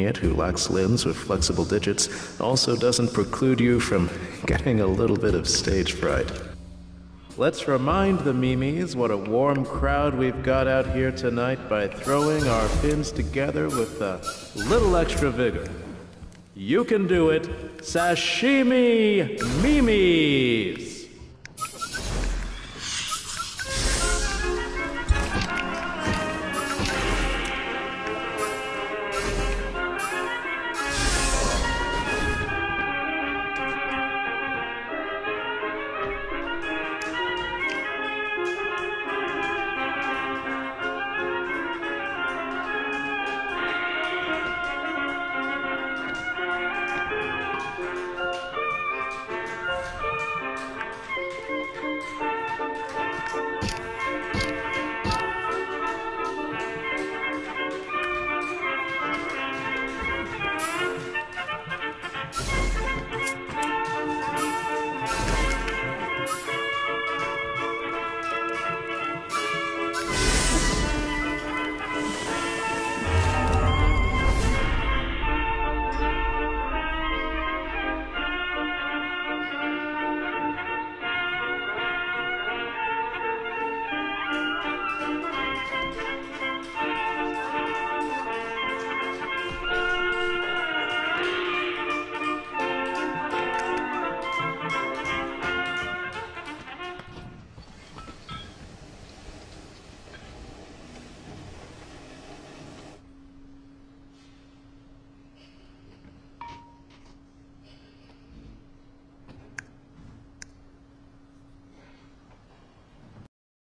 it who lacks limbs with flexible digits also doesn't preclude you from getting a little bit of stage fright. Let's remind the Mimis what a warm crowd we've got out here tonight by throwing our fins together with a little extra vigor. You can do it, Sashimi Mimis!